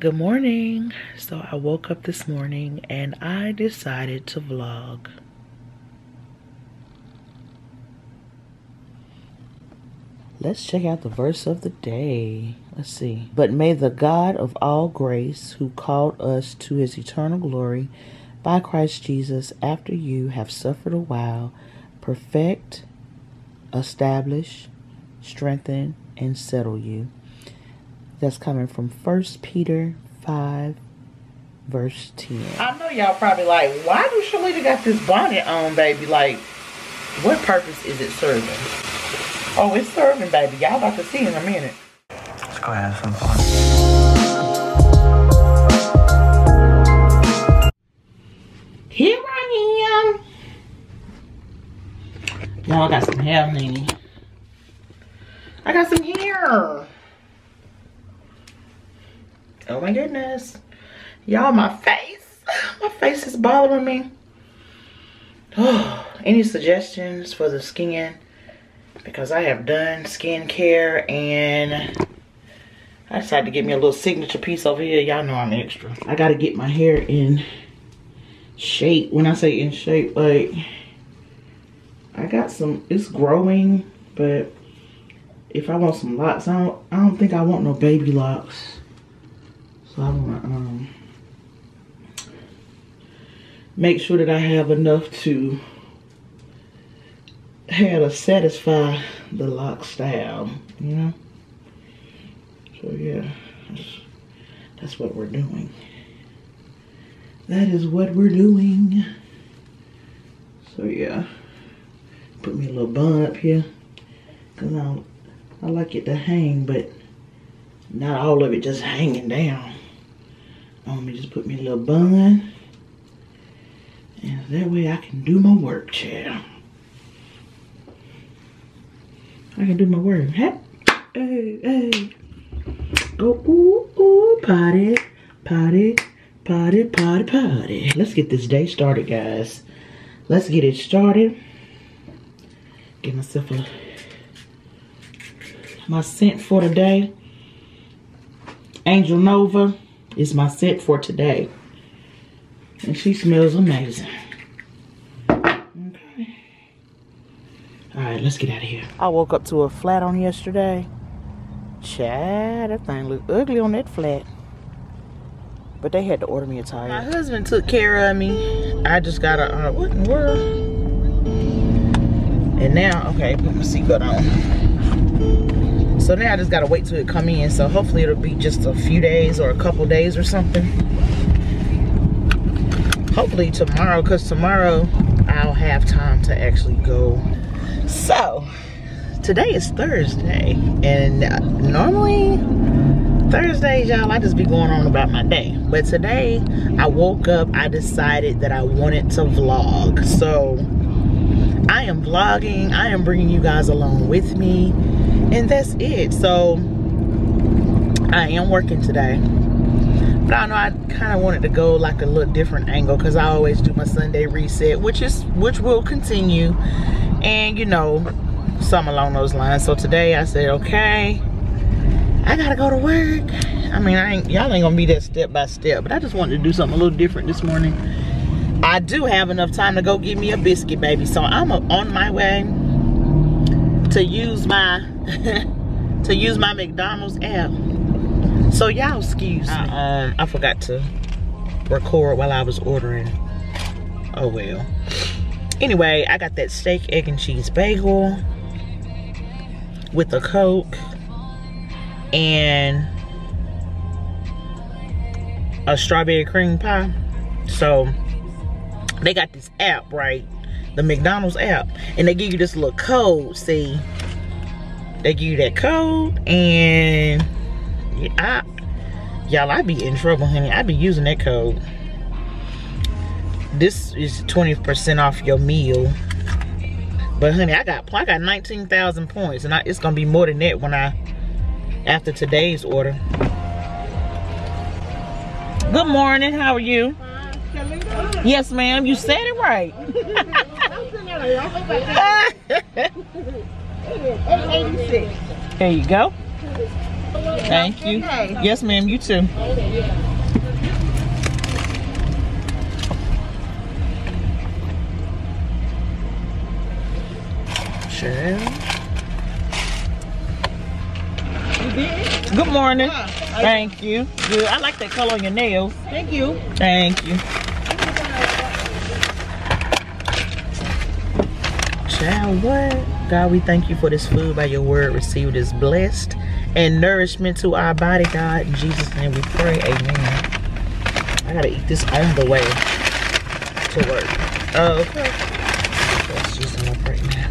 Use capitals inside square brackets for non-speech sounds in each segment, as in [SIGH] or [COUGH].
Good morning. So I woke up this morning and I decided to vlog. Let's check out the verse of the day. Let's see. But may the God of all grace, who called us to his eternal glory by Christ Jesus, after you have suffered a while, perfect, establish, strengthen, and settle you. That's coming from First Peter 5, verse 10. I know y'all probably like, why do Sheleta got this bonnet on, baby? Like, what purpose is it serving? Oh, it's serving, baby. Y'all about to see in a minute. Let's go have some fun. Here I am. Y'all got some hair, Nene. I got some hair. Oh my goodness. Y'all, my face. My face is bothering me. Oh, [SIGHS] any suggestions for the skin? because I have done skincare and I decided to get me a little signature piece over here. Y'all know I'm extra. I got to get my hair in shape. When I say in shape, like I got some, it's growing, but if I want some locks, I don't, I don't think I want no baby locks. So I want to um, make sure that I have enough to hair to satisfy the lock style, you know? So yeah, that's, that's what we're doing. That is what we're doing. So yeah, put me a little bun up here. Cause I, I like it to hang, but not all of it just hanging down. Me just put me a little bun. And that way I can do my work, child. I can do my work. Hey, hey, hey. Go, ooh, ooh, potty, potty, potty, potty, potty. Let's get this day started, guys. Let's get it started. Get myself a, my scent for today. Angel Nova is my scent for today. And she smells amazing. All right, let's get out of here. I woke up to a flat on yesterday. Chad, that thing looked ugly on that flat. But they had to order me a tire. My husband took care of me. I just got a, uh, what in the world? And now, okay, put my seatbelt on. So now I just gotta wait till it come in. So hopefully it'll be just a few days or a couple days or something. Hopefully tomorrow, cause tomorrow I'll have time to actually go so, today is Thursday, and normally Thursdays, y'all, I just be going on about my day. But today, I woke up, I decided that I wanted to vlog. So, I am vlogging, I am bringing you guys along with me, and that's it. So, I am working today. But I know I kind of wanted to go like a little different angle because I always do my Sunday reset, which is which will continue. And you know something along those lines. So today i said okay i gotta go to work. I mean i ain't y'all ain't gonna be that step by step but i just wanted to do something a little different this morning. I do have enough time to go get me a biscuit baby. So i'm on my way to use my [LAUGHS] to use my mcdonald's app so y'all excuse me I, um i forgot to record while i was ordering oh well Anyway, I got that steak, egg, and cheese bagel with a Coke and a strawberry cream pie. So they got this app, right? The McDonald's app. And they give you this little code, see? They give you that code and I y'all I be in trouble, honey. I be using that code this is 20% off your meal. But honey, I got I got 19,000 points and I, it's gonna be more than that when I, after today's order. Good morning, how are you? Yes ma'am, you said it right. [LAUGHS] [LAUGHS] [LAUGHS] There you go. Thank you. Yes, ma'am. You too. Sure. Good morning. Thank you. Good. I like that color on your nails. Thank you. Thank you. Child, what? God, we thank you for this food by your word received as blessed and nourishment to our body, God. In Jesus' name we pray. Amen. I gotta eat this on the way to work. Oh, okay. Let's use them up right now.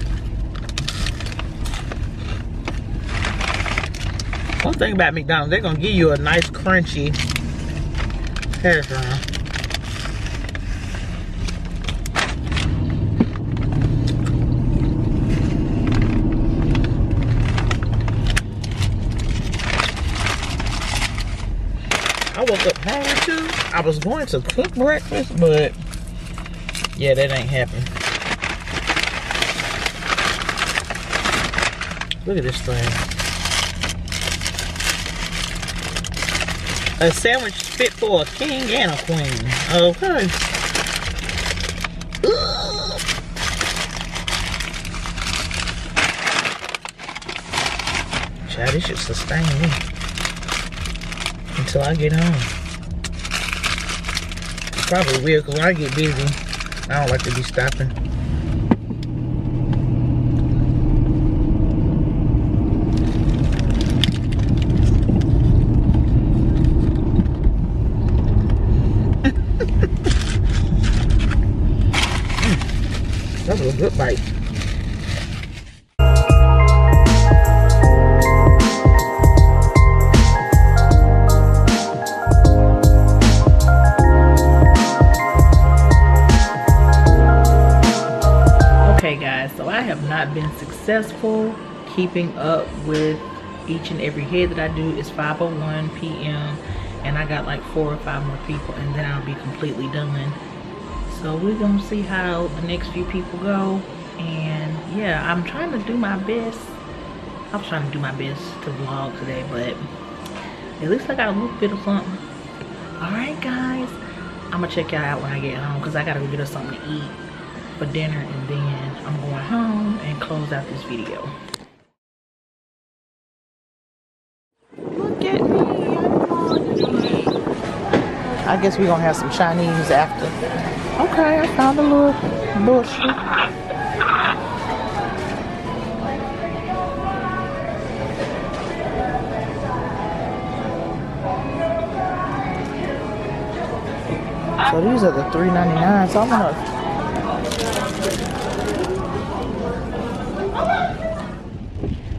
One thing about McDonald's, they're gonna give you a nice crunchy hash brown. Woke up hungry too. I was going to cook breakfast, but yeah, that ain't happening. Look at this thing. A sandwich fit for a king and a queen. Okay. Child, this should sustain me until I get home. Probably will, because when I get busy, I don't like to be stopping. Keeping up with each and every head that I do. It's 5.01 p.m. and I got like four or five more people and then I'll be completely done. So we're gonna see how the next few people go. And yeah, I'm trying to do my best. I was trying to do my best to vlog today, but at least I got a little bit of something. All right guys, I'm gonna check y'all out when I get home because I gotta go get us something to eat for dinner and then I'm going home and close out this video. Look at me, I'm hungry. I guess we're gonna have some Chinese after. Okay, I found a little bullshit. So these are the $3.99. So I'm gonna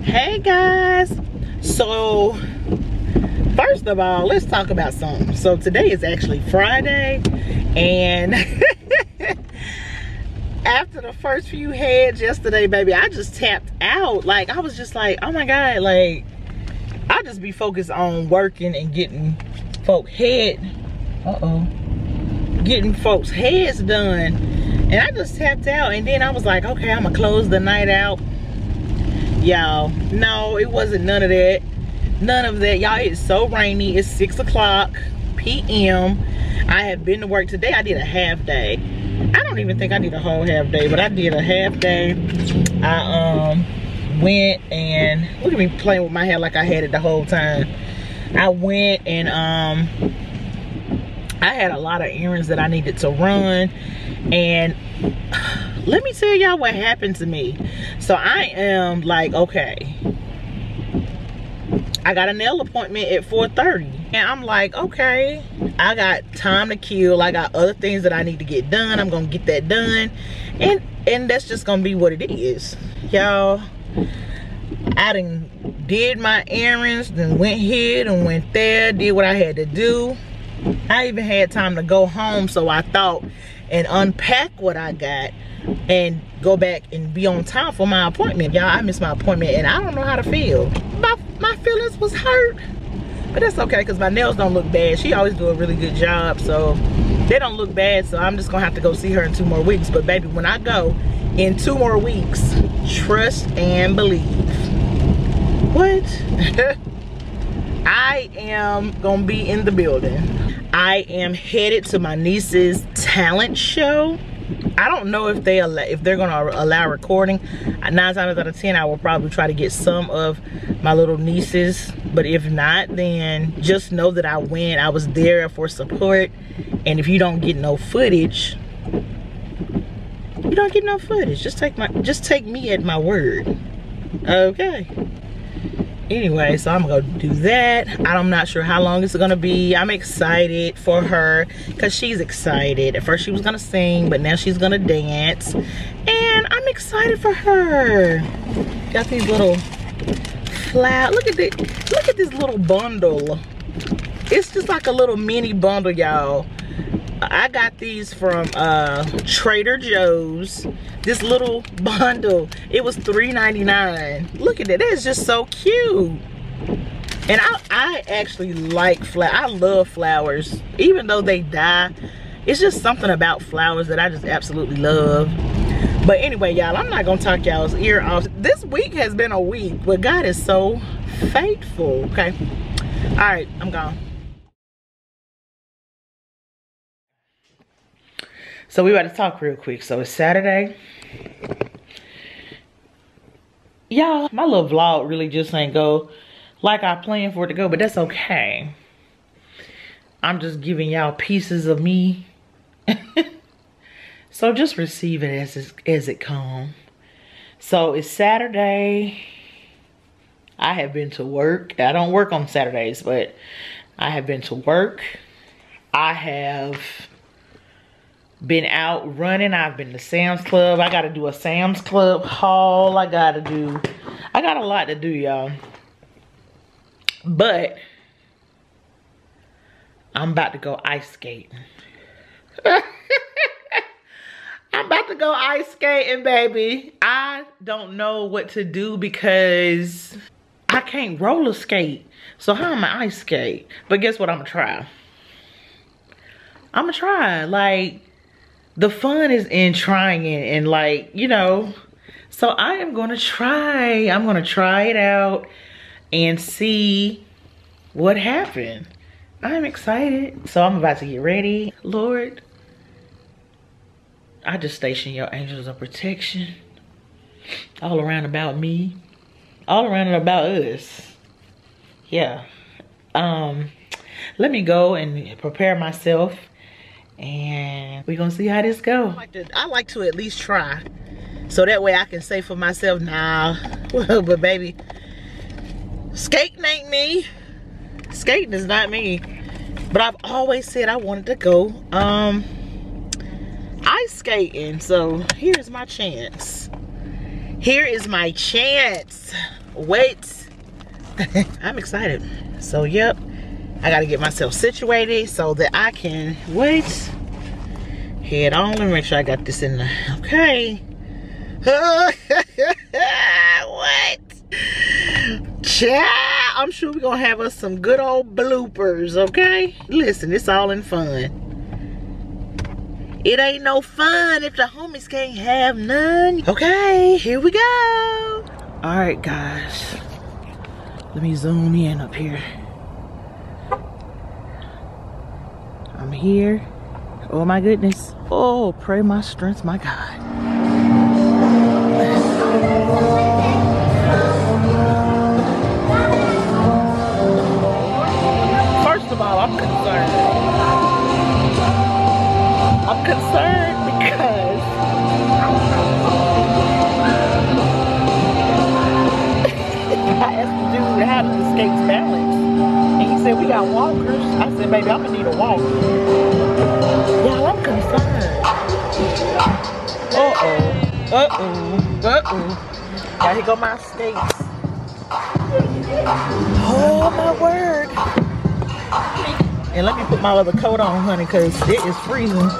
Hey guys. So first of all, let's talk about something. So today is actually Friday and [LAUGHS] after the first few heads yesterday, baby, I just tapped out. Like I was just like, oh my God, like I just be focused on working and getting folk head. Uh-oh. Getting folks heads done. And I just tapped out and then I was like, okay, I'm gonna close the night out y'all no it wasn't none of that none of that. Y'all it's so rainy. It's six o'clock p.m i have been to work today. I did a half day. I don't even think i did a whole half day but i did a half day. I um went and look at me playing with my hair like i had it the whole time. I went and um i had a lot of errands that i needed to run. And [SIGHS] let me tell y'all what happened to me. So I am like, okay. I got a nail appointment at 4.30. And I'm like, okay, I got time to kill. I got other things that I need to get done. I'm gonna get that done. And and that's just gonna be what it is. Y'all, I done did my errands, then went here and went there, did what I had to do. I even had time to go home, so I thought and unpack what I got and go back and be on time for my appointment. Y'all, I missed my appointment and I don't know how to feel. My, my feelings was hurt. But that's okay because my nails don't look bad. She always do a really good job. So they don't look bad. So I'm just to have to go see her in two more weeks. But baby, when I go in two more weeks, trust and believe. What? [LAUGHS] I am gonna be in the building. I am headed to my niece's talent show. I don't know if they allow, if they're gonna allow recording. Nine times out of ten, I will probably try to get some of my little nieces. But if not, then just know that I went. I was there for support. And if you don't get no footage, you don't get no footage. Just take my just take me at my word. Okay anyway so i'm gonna do that. I'm not sure how long it's gonna be. I'm excited for her because she's excited. At first she was gonna sing but now she's gonna dance. And i'm excited for her. Got these little flat look at this look at this little bundle. It's just like a little mini bundle y'all I got these from uh, Trader Joe's. This little [LAUGHS] bundle, it was $3.99. Look at it, it's just so cute. And I, I actually like flowers. I love flowers. Even though they die, it's just something about flowers that I just absolutely love. But anyway, y'all, I'm not gonna talk y'all's ear off. This week has been a week, but God is so faithful, okay? All right, I'm gone. So we about to talk real quick. So it's Saturday. Y'all, my little vlog really just ain't go like I planned for it to go, but that's okay. I'm just giving y'all pieces of me. [LAUGHS] so just receive it as, as it comes. So it's Saturday. I have been to work. I don't work on Saturdays, but I have been to work. I have been out running. I've been to Sam's Club. I got to do a Sam's Club haul. I got to do, I got a lot to do, y'all. But I'm about to go ice skating. [LAUGHS] I'm about to go ice skating, baby. I don't know what to do because I can't roller skate. So how am I ice skate? But guess what I'm gonna try? I'm gonna try. Like, the fun is in trying it and like, you know, so I am gonna try. I'm gonna try it out and see what happened. I'm excited. So I'm about to get ready. Lord, I just station your angels of protection all around about me, all around and about us. Yeah. Um, let me go and prepare myself and we're gonna see how this go. I like, to, I like to at least try. So that way I can say for myself, nah, [LAUGHS] well, but baby, skating ain't me. Skating is not me. But I've always said I wanted to go um, ice skating. So here's my chance. Here is my chance. Wait. [LAUGHS] I'm excited. So yep, I gotta get myself situated so that I can, wait, head on. Let me make sure I got this in there. Okay. [LAUGHS] what? Child, I'm sure we're gonna have us some good old bloopers, okay? Listen, it's all in fun. It ain't no fun if the homies can't have none. Okay, here we go. All right, guys. Let me zoom in up here. I'm here. Oh my goodness. Oh, pray my strength, my God. First of all, I'm concerned. I'm concerned because [LAUGHS] I asked the dude how does the skates he said, we got walkers. I said, baby, I'm gonna need a walker. Y'all, I'm concerned. Uh-oh. Uh-oh. Uh-oh. Now here go my skates. Oh, my word. And let me put my other coat on, honey, because it is freezing.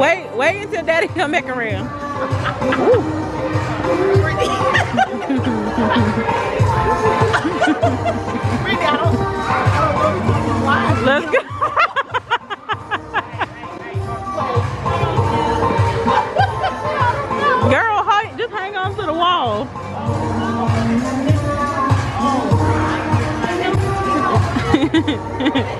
Wait wait until daddy come back around. Let's go. Girl, just hang on to the wall. [LAUGHS]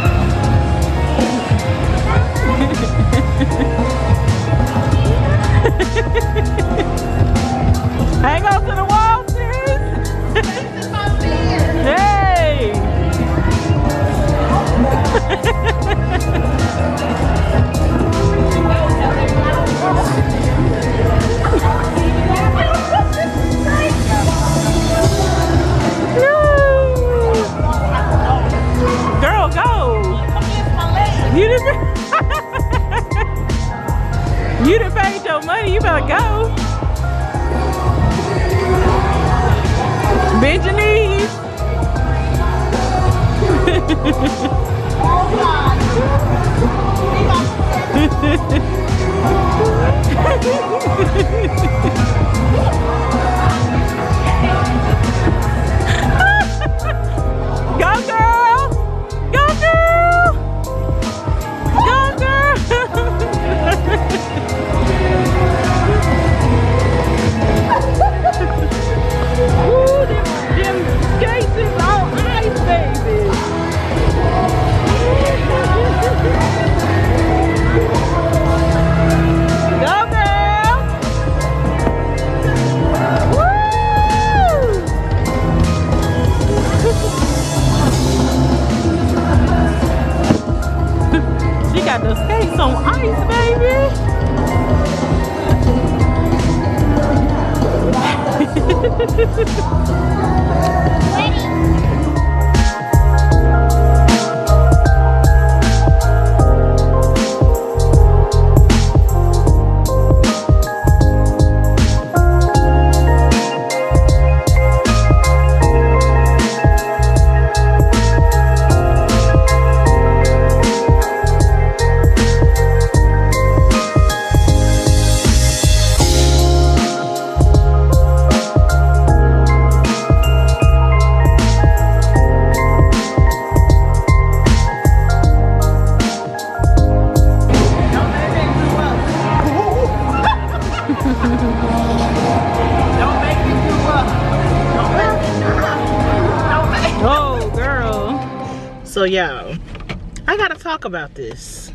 about this.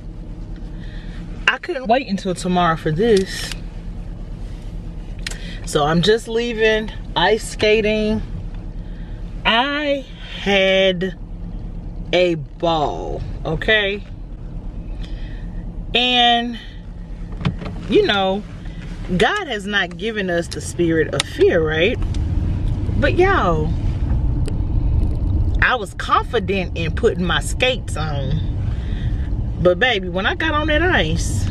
I couldn't wait until tomorrow for this. So I'm just leaving ice skating. I had a ball, okay? And you know, God has not given us the spirit of fear, right? But y'all, I was confident in putting my skates on. But baby, when I got on that ice,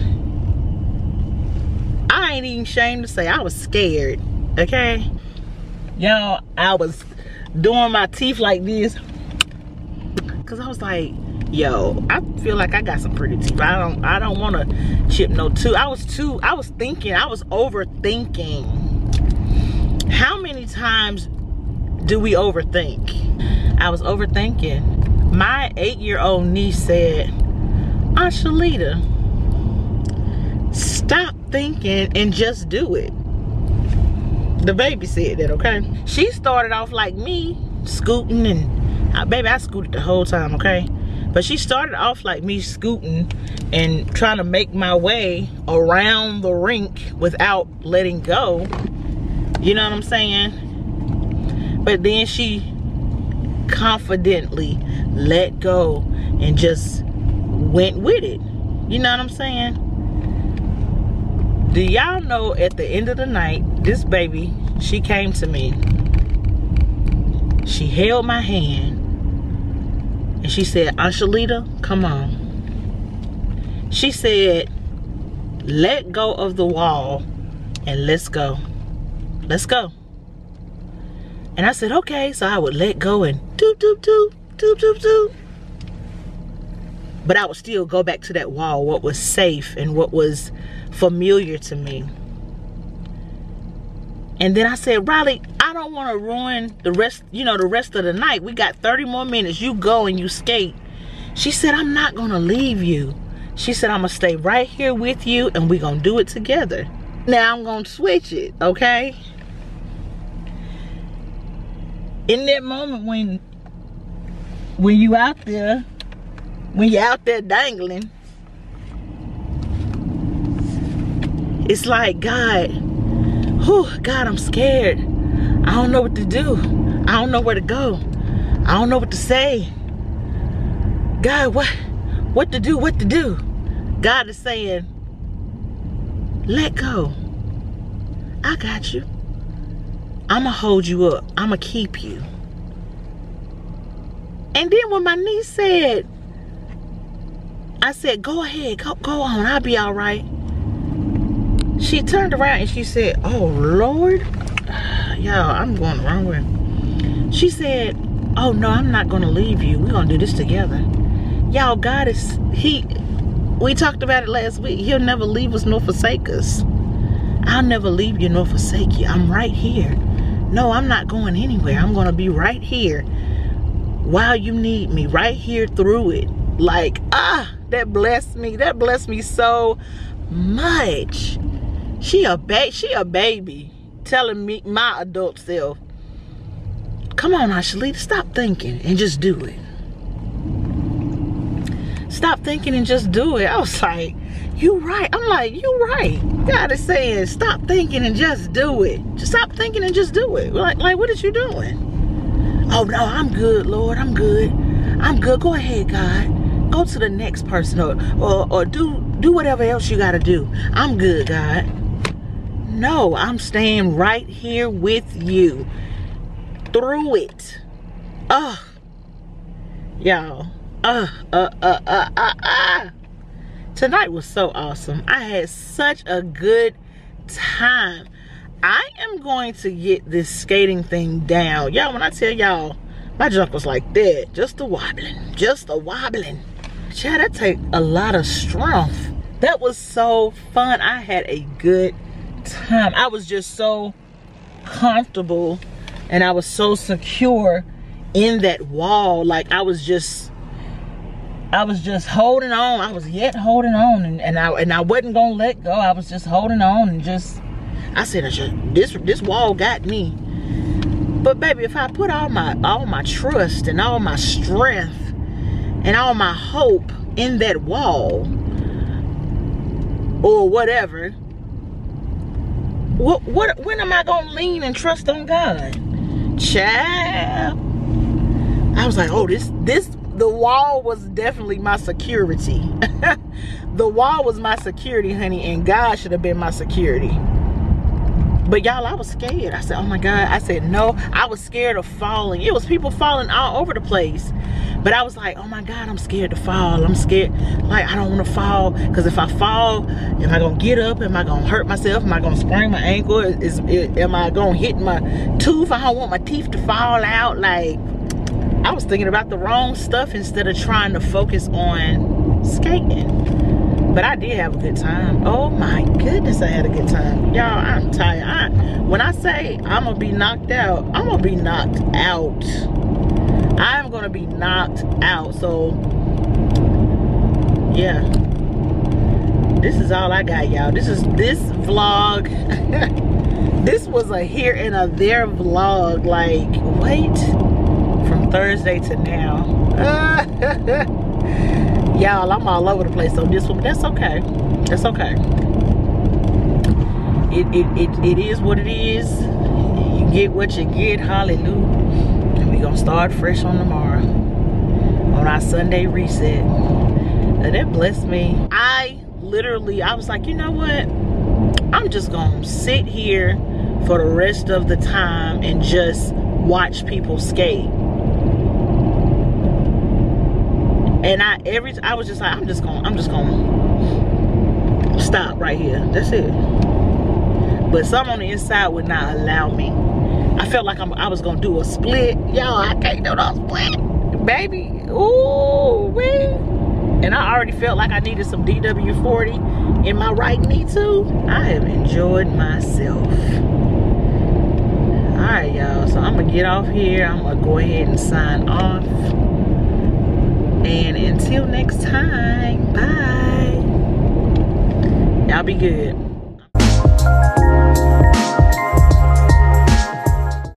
I ain't even ashamed to say I was scared, okay? Y'all, I was doing my teeth like this. Cause I was like, yo, I feel like I got some pretty teeth. I don't I don't wanna chip no tooth. I was too, I was thinking, I was overthinking. How many times do we overthink? I was overthinking. My eight-year-old niece said, Aunt Sheleta, stop thinking and just do it. The baby said that, okay? She started off like me, scooting and, uh, baby, I scooted the whole time, okay? But she started off like me scooting and trying to make my way around the rink without letting go. You know what I'm saying? But then she confidently let go and just went with it. You know what I'm saying? Do y'all know at the end of the night, this baby, she came to me. She held my hand and she said, Aunt Sheleta, come on. She said, let go of the wall and let's go. Let's go. And I said, okay. So I would let go and doop, doop, doop, doop, doop, doop. But I would still go back to that wall, what was safe and what was familiar to me. And then I said, Riley, I don't want to ruin the rest, you know, the rest of the night. We got 30 more minutes. You go and you skate. She said, I'm not going to leave you. She said, I'm going to stay right here with you and we're going to do it together. Now I'm going to switch it, okay? In that moment when when you out there, when you're out there dangling, it's like, God, whew, God, I'm scared. I don't know what to do. I don't know where to go. I don't know what to say. God, what, what to do, what to do? God is saying, let go. I got you. I'm going to hold you up. I'm going to keep you. And then when my niece said, I said, go ahead, go, go on, I'll be all right. She turned around and she said, oh, Lord. [SIGHS] Y'all, I'm going the wrong way. She said, oh, no, I'm not going to leave you. We're going to do this together. Y'all, God is, he, we talked about it last week. He'll never leave us nor forsake us. I'll never leave you nor forsake you. I'm right here. No, I'm not going anywhere. I'm going to be right here while you need me, right here through it. Like, ah, that blessed me. That blessed me so much. She a ba she a baby telling me my adult self, come on, Ashley, stop thinking and just do it. Stop thinking and just do it. I was like, you right. I'm like, you right. God is saying, stop thinking and just do it. Just stop thinking and just do it. Like, like what is you doing? Oh no, I'm good, Lord. I'm good. I'm good. Go ahead, God. Go to the next person or or, or do do whatever else you gotta do. I'm good, God. No, I'm staying right here with you. Through it. Ugh. Y'all. Uh, uh, uh, uh, uh, uh. Tonight was so awesome. I had such a good time. I am going to get this skating thing down. Y'all, when I tell y'all, my junk was like that. Just a wobbling. Just a wobbling. Chad, that take a lot of strength. That was so fun. I had a good time. I was just so comfortable and I was so secure in that wall. Like I was just I was just holding on. I was yet holding on and, and I and I wasn't gonna let go. I was just holding on and just I said this this wall got me. But baby, if I put all my all my trust and all my strength and all my hope in that wall or whatever, what what when am I gonna lean and trust on God? Child. I was like, oh, this this the wall was definitely my security. [LAUGHS] the wall was my security, honey, and God should have been my security. But y'all, I was scared. I said, oh my God. I said, no. I was scared of falling. It was people falling all over the place. But I was like, oh my God, I'm scared to fall. I'm scared. Like, I don't want to fall. Because if I fall, am I to get up? Am I to hurt myself? Am I to sprain my ankle? Is, is, am I to hit my tooth? I don't want my teeth to fall out. Like, I was thinking about the wrong stuff instead of trying to focus on skating. But I did have a good time. Oh my goodness, I had a good time. Y'all, I'm tired. I, when I say I'm gonna be knocked out, I'm gonna be knocked out. I'm gonna be knocked out. So, yeah. This is all I got, y'all. This is this vlog. [LAUGHS] this was a here and a there vlog. Like, wait, from Thursday to now. [LAUGHS] Y'all, I'm all over the place on this one, but that's okay. That's okay. It, it, it, it is what it is. You get what you get, hallelujah. And we gonna start fresh on tomorrow on our Sunday reset. And that blessed me. I literally, I was like, you know what? I'm just gonna sit here for the rest of the time and just watch people skate. And I every I was just like, I'm just gonna, I'm just gonna stop right here. That's it. But some on the inside would not allow me. I felt like I'm, I was gonna do a split. Yo, I can't do no split. Baby, ooh, wee. And I already felt like I needed some DW40 in my right knee too. I have enjoyed myself. All right, y'all, so I'm gonna get off here. I'm gonna go ahead and sign off. And until next time, bye. Y'all be good.